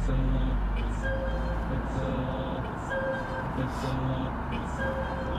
It's a, it's a, it's a, it's a, it's a.